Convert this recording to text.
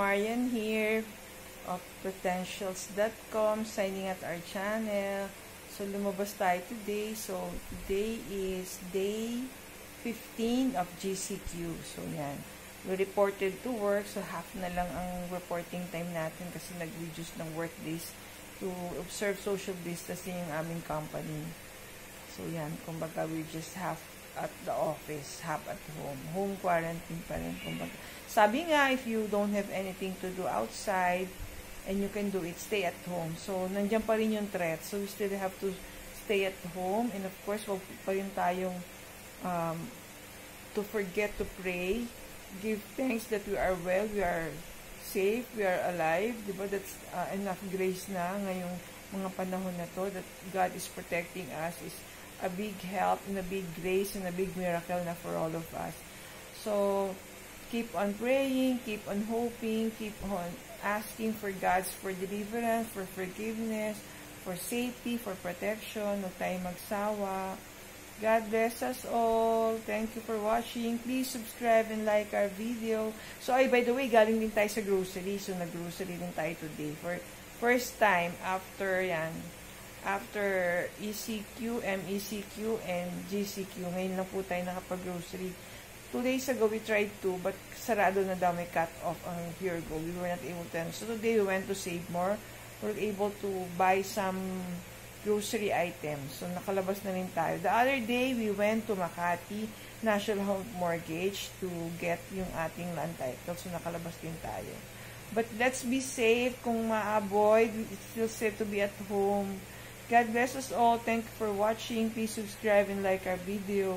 Marian here of potentials.com signing at our channel. So, lumabas tayo today. So, today is day 15 of GCQ. So, yan. We reported to work. So, half na lang ang reporting time natin kasi nag-reduce ng work days to observe social distancing yung aming company. So, yan. Kumbaga, we just half at the office, half at home. Home quarantine pa rin. Kumbaga. Sabi nga, if you don't have anything to do outside, and you can do it, stay at home. So, nandiyan pa rin yung threat. So, we still have to stay at home. And of course, wag pa rin tayong um, to forget to pray. Give thanks that we are well, we are safe, we are alive. Diba? That's uh, enough grace na ngayong mga panahon na to that God is protecting us is a big help and a big grace and a big miracle na for all of us. So, keep on praying, keep on hoping, keep on asking for God's for deliverance, for forgiveness, for safety, for protection, huwag tayong magsawa. God bless us all. Thank you for watching. Please subscribe and like our video. So, ay, by the way, galing din tayo sa grocery. So, nag-grocery din tayo today. For first time after yan, after ECQ, MECQ, and GCQ. Ngayon lang po tayo nakapag-grocery. Two days ago, we tried to, but sarado na daw may cut off ang Pure Go. We were not able to. So today, we went to Save More. We were able to buy some grocery items. So nakalabas na rin tayo. The other day, we went to Makati National Home Mortgage to get yung ating land title. So nakalabas din tayo. But let's be safe kung ma-avoid. It's still safe to be at home. God bless us all. Thank you for watching. Please subscribe and like our video.